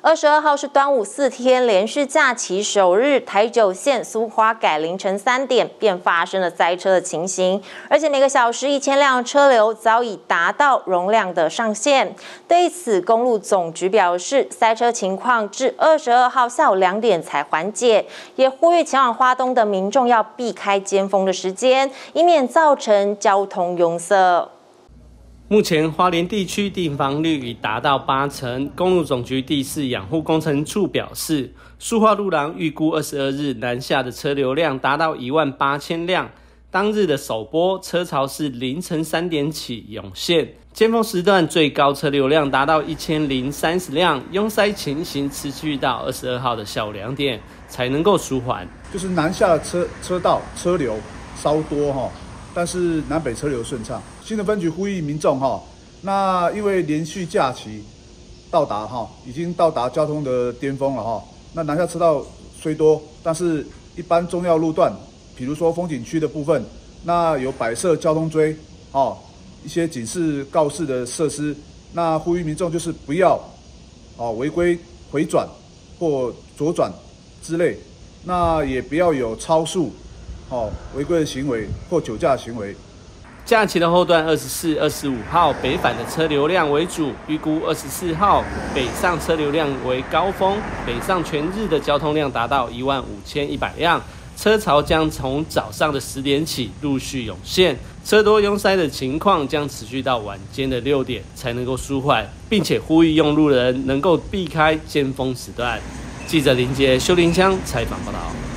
二十二号是端午四天连续假期首日，台九线苏花改凌晨三点便发生了塞车的情形，而且每个小时一千辆车流早已达到容量的上限。对此，公路总局表示，塞车情况至二十二号下午两点才缓解，也呼吁前往花东的民众要避开尖峰的时间，以免造成交通拥塞。目前花莲地区地房率已达到八成。公路总局第四养护工程处表示，树化路廊预估二十二日南下的车流量达到一万八千辆。当日的首波车潮是凌晨三点起涌现，尖峰时段最高车流量达到一千零三十辆，拥塞情形持续到二十二号的下午两点才能够舒缓。就是南下的车车道车流稍多哈。但是南北车流顺畅，新的分局呼吁民众哈，那因为连续假期到达哈，已经到达交通的巅峰了哈。那南下车道虽多，但是一般重要路段，比如说风景区的部分，那有摆设交通锥哦，一些警示告示的设施，那呼吁民众就是不要哦违规回转或左转之类，那也不要有超速。哦，违规的行为或酒驾行为。假期的后段，二十四、二十五号北返的车流量为主，预估二十四号北上车流量为高峰，北上全日的交通量达到一万五千一百辆，车潮将从早上的十点起陆续涌现，车多拥塞的情况将持续到晚间的六点才能够舒缓，并且呼吁用路人能够避开尖峰时段。记者林杰修林枪采访报道。